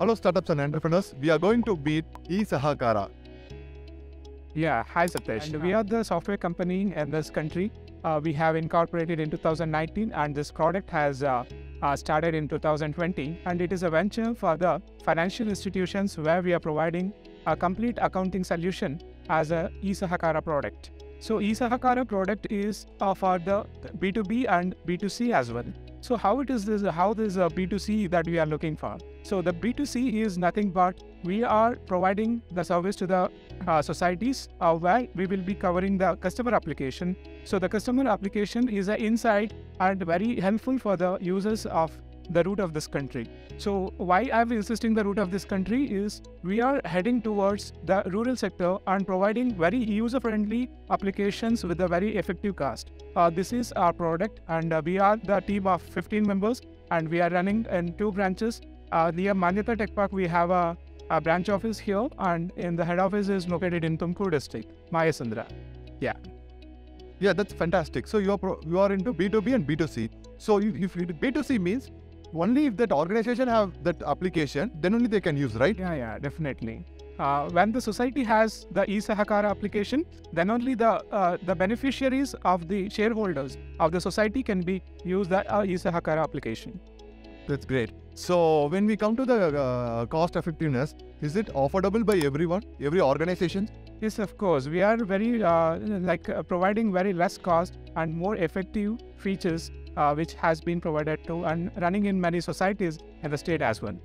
Hello, startups and entrepreneurs. We are going to meet eSahakara. Yeah, hi Satish. And we are the software company in this country. Uh, we have incorporated in 2019, and this product has uh, uh, started in 2020. And it is a venture for the financial institutions where we are providing a complete accounting solution as a eSahakara product. So eSahakara product is uh, for the B2B and B2C as well. So how it is this how this uh, B2C that we are looking for? So the B2C is nothing but we are providing the service to the uh, societies uh, where we will be covering the customer application. So the customer application is an insight and very helpful for the users of the root of this country. So why I'm insisting the root of this country is we are heading towards the rural sector and providing very user-friendly applications with a very effective cost. Uh, this is our product and uh, we are the team of 15 members and we are running in two branches. Uh, near Manyata Tech Park, we have a, a branch office here and in the head office is located in Tumkur district, Mayasandra. Yeah. Yeah, that's fantastic. So you are you are into B2B and B2C. So if, if B2C means only if that organization have that application, then only they can use, right? Yeah, yeah, definitely. Uh, when the society has the eSahakara application, then only the uh, the beneficiaries of the shareholders of the society can be use the uh, eSahakara application. That's great. So when we come to the uh, cost effectiveness, is it affordable by everyone, every organization? Yes, of course. We are very uh, like uh, providing very less cost and more effective features, uh, which has been provided to and running in many societies in the state as well.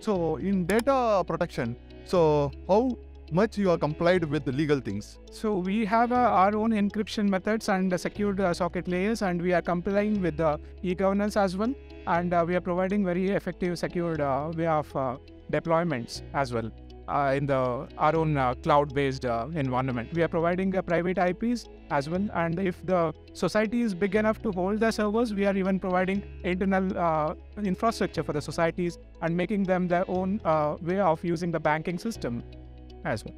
So in data protection, so how much you are complied with the legal things? So we have uh, our own encryption methods and secured uh, socket layers, and we are complying with the e-governance as well, and uh, we are providing very effective, secured uh, way of deployments as well in the our own uh, cloud-based uh, environment. We are providing uh, private IPs as well, and if the society is big enough to hold the servers, we are even providing internal uh, infrastructure for the societies and making them their own uh, way of using the banking system as well.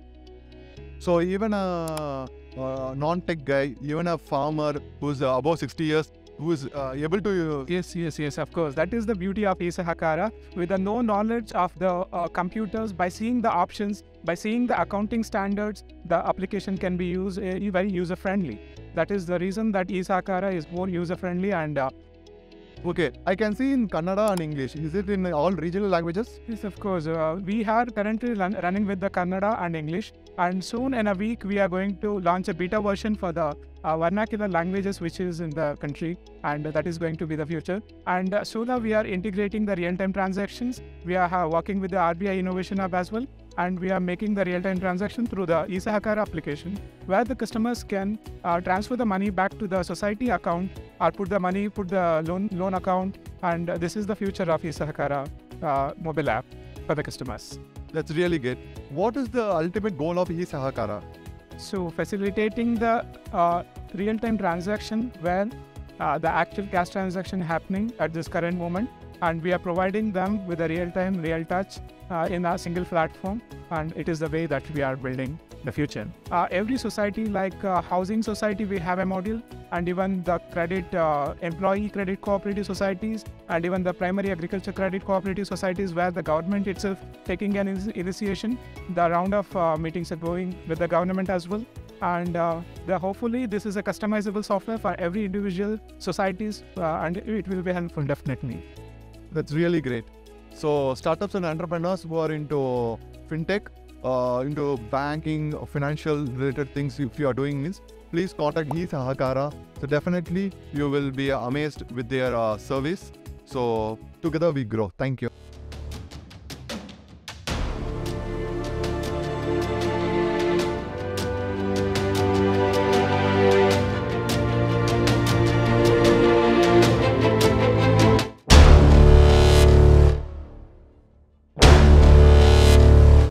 So even a, a non-tech guy, even a farmer who's uh, above 60 years, who is uh, able to Yes, yes, yes, of course. That is the beauty of eSahakara. With the no knowledge of the uh, computers, by seeing the options, by seeing the accounting standards, the application can be used uh, very user friendly. That is the reason that eSahakara is more user friendly and uh, Okay, I can see in Kannada and English. Is it in all regional languages? Yes, of course. Uh, we are currently run- running with the Kannada and English, and soon in a week we are going to launch a beta version for the uh, vernacular languages which is in the country, and that is going to be the future. And uh, soon uh, we are integrating the real-time transactions. We are uh, working with the RBI Innovation Hub as well, and we are making the real-time transaction through the eSahakara application, where the customers can uh, transfer the money back to the society account or put the money, put the loan loan account, and this is the future of eSahakara uh, mobile app for the customers. That's really good. What is the ultimate goal of eSahakara? So facilitating the uh, real-time transaction where uh, the actual cash transaction happening at this current moment, and we are providing them with a real-time, real-touch uh, in a single platform, and it is the way that we are building the future. Uh, every society, like uh, housing society, we have a module, and even the credit uh, employee credit cooperative societies, and even the primary agriculture credit cooperative societies, where the government itself taking an initiation. The round of uh, meetings are going with the government as well, and uh, hopefully this is a customizable software for every individual societies, uh, and it will be helpful definitely. That's really great. So startups and entrepreneurs who are into fintech, uh, into banking, or financial related things, if you are doing this, please contact eSahakara. So definitely you will be amazed with their uh, service. So together we grow. Thank you.